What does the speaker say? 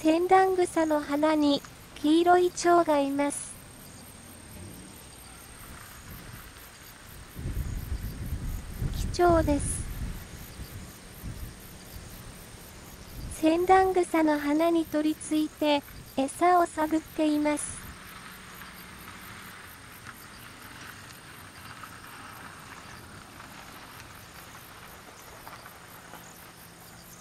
センダングサの花に黄色い蝶がいます。貴重です。センダングサの花に取り付いて餌を探っています。